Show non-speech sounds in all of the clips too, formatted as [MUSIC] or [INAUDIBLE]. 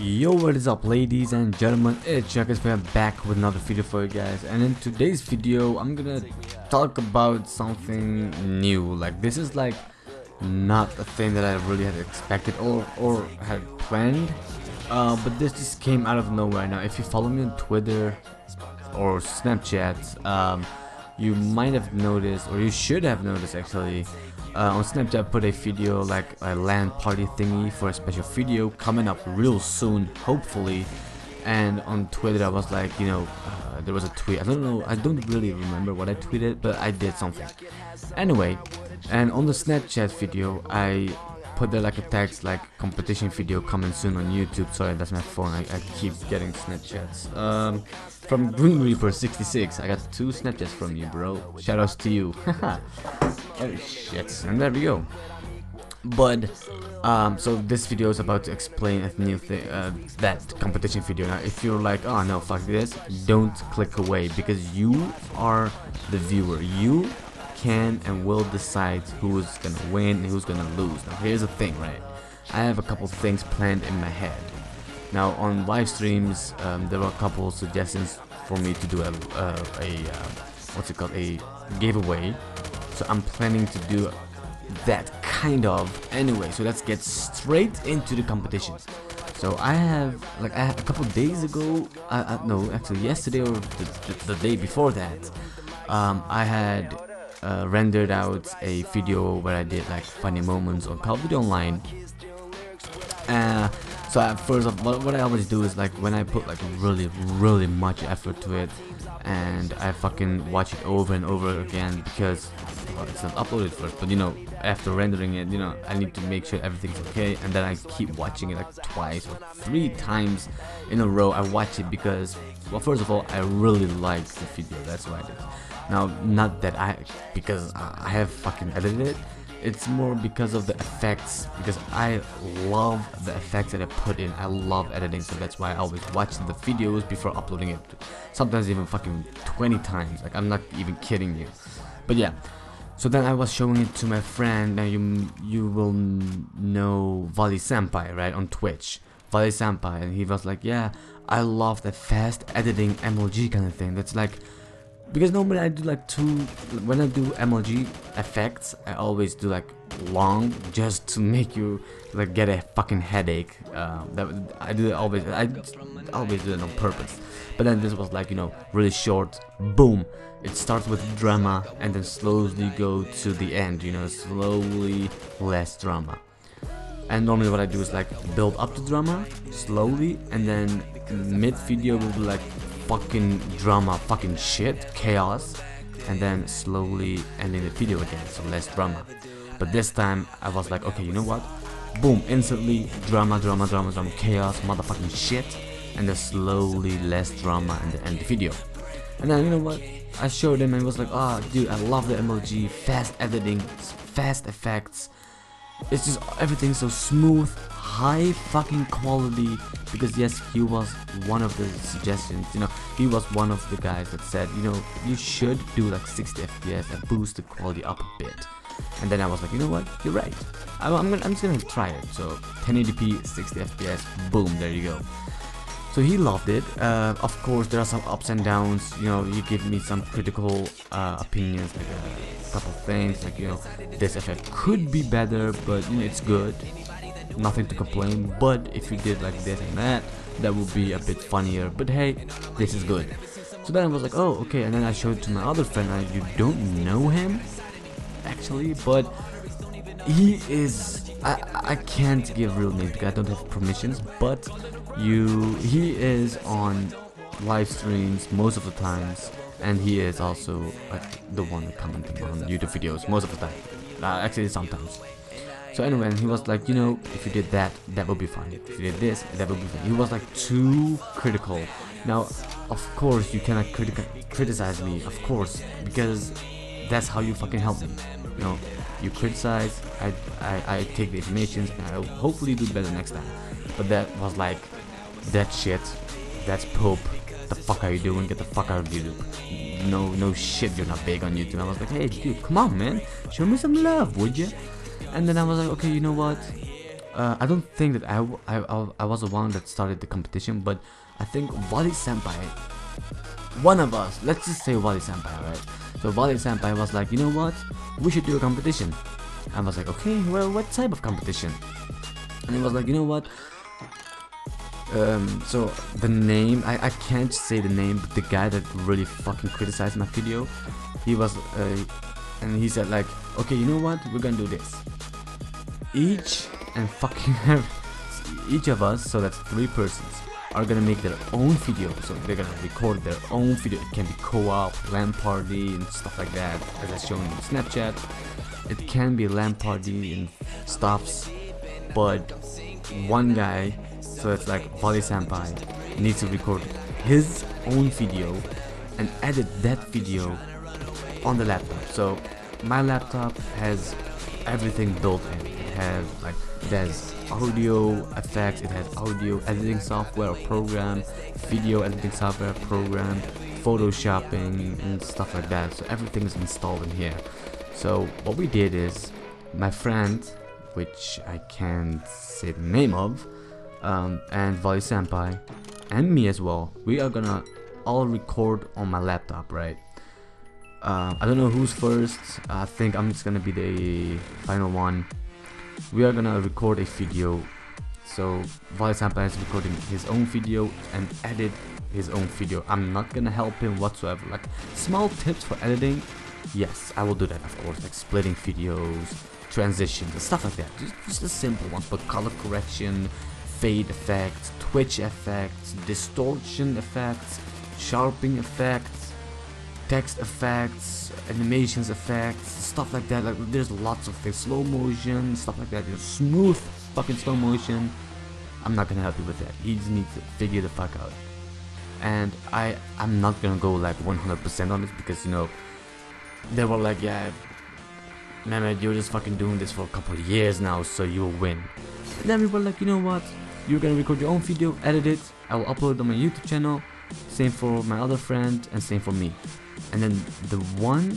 Yo, what is up ladies and gentlemen, it's Jackers are back with another video for you guys. And in today's video I'm gonna talk about something new. Like this is like not a thing that I really had expected or, or had planned. Uh, but this just came out of nowhere. Now if you follow me on Twitter or Snapchat um, you might have noticed or you should have noticed actually uh, on Snapchat I put a video like a LAN party thingy for a special video coming up real soon hopefully. And on Twitter I was like you know uh, there was a tweet. I don't know I don't really remember what I tweeted but I did something. Anyway and on the Snapchat video I put there like a text like competition video coming soon on YouTube sorry that's my phone I, I keep getting Snapchats um, from Green Reaper 66 I got two Snapchats from you bro shoutouts to you [LAUGHS] Oh shit, and there we go. But, um, so this video is about to explain a new thing, uh, that competition video. Now, if you're like, oh no, fuck this, don't click away because you are the viewer. You can and will decide who's gonna win and who's gonna lose. Now, here's the thing, right? I have a couple things planned in my head. Now, on live streams, um, there were a couple suggestions for me to do a, uh, a uh, what's it called, a giveaway so I'm planning to do that kind of anyway so let's get straight into the competitions so I have like I have, a couple days ago uh, uh, no actually yesterday or the, the, the day before that um, I had uh, rendered out a video where I did like funny moments on Call of Duty Online. Uh, so at first what, what I always do is like when I put like really really much effort to it and I fucking watch it over and over again because well, it's not uploaded first but you know after rendering it you know I need to make sure everything's okay and then I keep watching it like twice or three times in a row. I watch it because well first of all I really like the video that's why I did. Now not that I because I have fucking edited it it's more because of the effects because I love the effects that I put in. I love editing so that's why I always watch the videos before uploading it. Sometimes even fucking 20 times like I'm not even kidding you. But yeah so then I was showing it to my friend and you you will know Vali Senpai right on Twitch. Vali Senpai and he was like yeah I love that fast editing MLG kind of thing. That's like because normally I do like two when I do MLG effects I always do like long just to make you like get a fucking headache um, that I do it always I always do it on purpose. But then this was like you know really short boom it starts with drama and then slowly go to the end you know slowly less drama. And normally what I do is like build up the drama slowly and then mid video will be like fucking drama, fucking shit, chaos, and then slowly ending the video again, so less drama. But this time I was like, okay, you know what? Boom, instantly drama, drama, drama, drama, chaos, motherfucking shit, and then slowly less drama and the end the video. And then you know what? I showed him and was like, oh dude, I love the MLG, fast editing, fast effects. It's just everything so smooth, high fucking quality because yes he was one of the suggestions you know he was one of the guys that said you know you should do like 60 fps and boost the quality up a bit. And then I was like you know what? You're right. I'm, I'm, gonna, I'm just gonna try it. So 1080p 60 fps boom there you go so he loved it. Uh, of course there are some ups and downs. You know you give me some critical uh, opinions like a couple things like you know this effect could be better but you know it's good. Nothing to complain. But if you did like this and that that would be a bit funnier. But hey this is good. So then I was like oh okay. And then I showed it to my other friend. And you don't know him actually but he is I, I can't give real names because I don't have permissions but you he is on live streams most of the times and he is also like, the one commenting on YouTube videos most of the time uh, actually sometimes so anyway, he was like, you know, if you did that, that would be fine. If you did this, that would be fine. He was like too critical. Now, of course, you cannot criti criticize me, of course, because that's how you fucking help me. You know, you criticize, I, I, I take the information, and I'll hopefully do better next time. But that was like, that shit, that's poop. The fuck are you doing? Get the fuck out of YouTube. no no shit you're not big on YouTube. I was like hey dude come on man. Show me some love would you and then I was like okay you know what? Uh, I don't think that I, I, I, was the one that started the competition but I think Wally Senpai one of us let's just say Wally Senpai right? So Wally Senpai was like you know what? We should do a competition. I was like okay well what type of competition? And he was like you know what um, so the name I, I can't say the name but the guy that really fucking criticized my video he was uh, and he said like okay you know what? We're gonna do this. Each and fucking each of us so that's three persons are gonna make their own video. So they're gonna record their own video. It can be co-op LAN party and stuff like that as I shown in Snapchat. It can be LAN party and stuffs but one guy so it's like Volley Senpai needs to record his own video and edit that video on the laptop. So my laptop has everything built in. It has like has audio effects, it has audio editing software program, video editing software program, photoshopping and stuff like that. So everything is installed in here. So what we did is my friend, which I can't say the name of, um, and Volley Senpai and me as well, we are gonna all record on my laptop, right? Uh, I don't know who's first. I think I'm just gonna be the final one. We are gonna record a video. So Volley Senpai is recording his own video and edit his own video. I'm not gonna help him whatsoever. Like small tips for editing, yes, I will do that of course. Like splitting videos, transitions, and stuff like that. Just, just simple ones, but color correction, fade effects, twitch effects, distortion effects, sharpening effects, text effects, animations effects, stuff like that. Like there's lots of things, slow motion, stuff like that. Smooth fucking slow motion. I'm not gonna help you with that. You just need to figure the fuck out. And I, I'm not gonna go like 100% on this because you know, they were like, yeah, man, you're just fucking doing this for a couple of years now, so you'll win. And then we were like, you know what? You're gonna record your own video, edit it, I will upload it on my YouTube channel. Same for my other friend, and same for me. And then the one,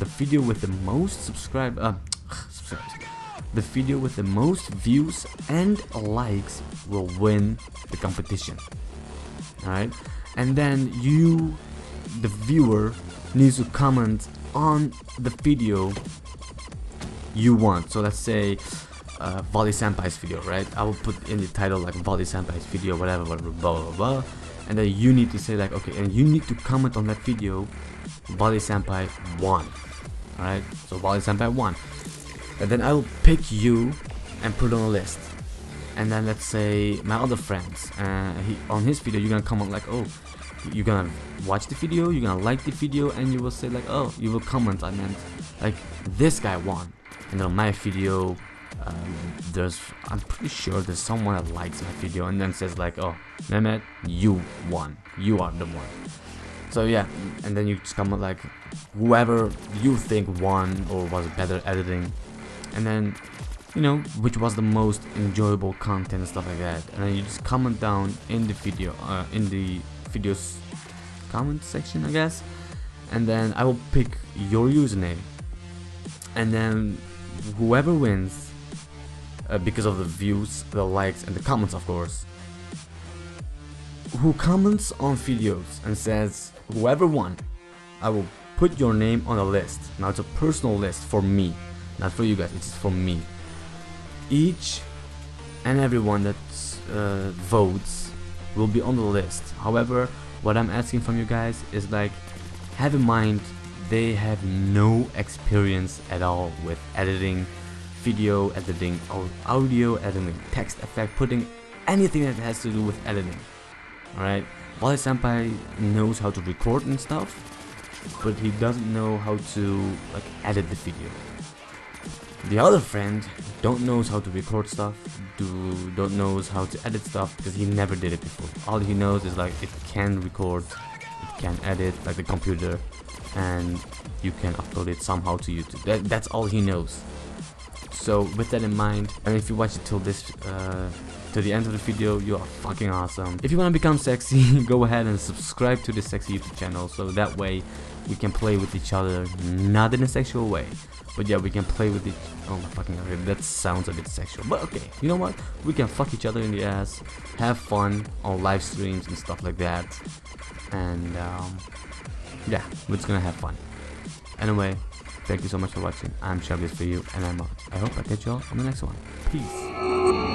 the video with the most subscribe, uh, [TSK] the video with the most views and likes will win the competition. Alright? And then you, the viewer, needs to comment on the video you want. So let's say uh, Volley Senpai's video, right? I will put in the title like Volley Senpai's video, whatever, whatever, blah blah blah. And then you need to say like, okay, and you need to comment on that video, Volley Senpai won. Alright, so Volley Senpai won. And then I will pick you and put on a list. And then let's say my other friends, uh, he, on his video, you're gonna comment like, oh, you're gonna watch the video, you're gonna like the video, and you will say like, oh, you will comment. I meant like this guy won. And then on my video, um, there's I'm pretty sure there's someone that likes my video and then says like oh Mehmet you won. You are the one. So yeah and then you just comment like whoever you think won or was better editing. And then you know which was the most enjoyable content and stuff like that. And then you just comment down in the video uh, in the videos comment section I guess. And then I will pick your username. And then whoever wins uh, because of the views, the likes, and the comments, of course. Who comments on videos and says, whoever won, I will put your name on a list. Now it's a personal list for me, not for you guys, it's for me. Each and everyone that uh, votes will be on the list. However, what I'm asking from you guys is like, have in mind they have no experience at all with editing video editing or audio editing, text effect, putting anything that has to do with editing. Alright, Volley Senpai knows how to record and stuff, but he doesn't know how to like edit the video. The other friend don't knows how to record stuff, do don't knows how to edit stuff because he never did it before. All he knows is like it can record, it can edit like the computer, and you can upload it somehow to YouTube. That, that's all he knows. So with that in mind, and if you watch it till this uh, to the end of the video, you are fucking awesome. If you want to become sexy, [LAUGHS] go ahead and subscribe to the sexy YouTube channel so that way we can play with each other, not in a sexual way, but yeah, we can play with each. Oh my fucking god, that sounds a bit sexual. But okay, you know what? We can fuck each other in the ass, have fun on live streams and stuff like that, and um, yeah, we're just gonna have fun. Anyway, thank you so much for watching. I'm Shabis for you, and I'm out. I hope I catch y'all on the next one. Peace.